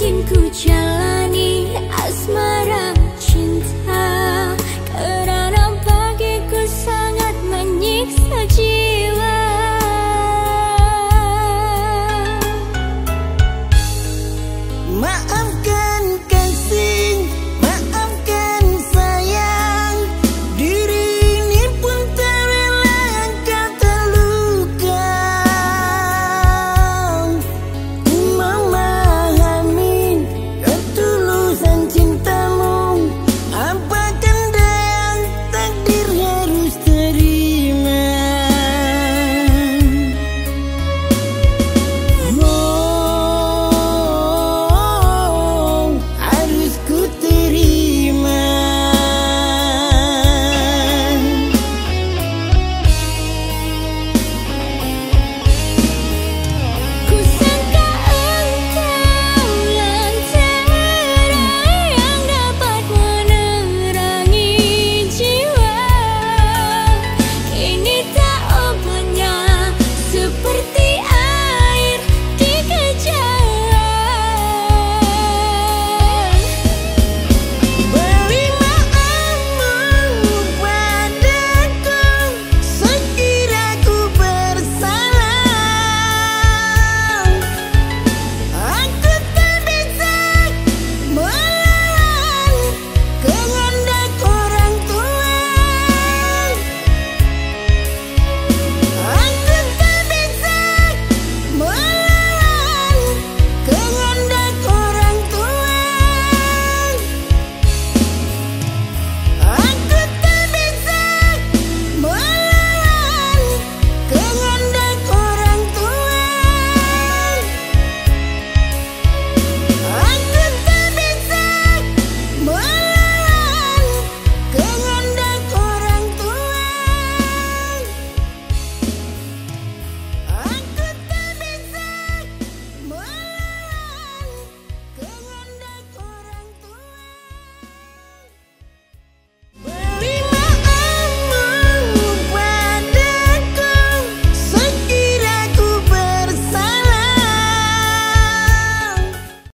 Mungkin ku jauh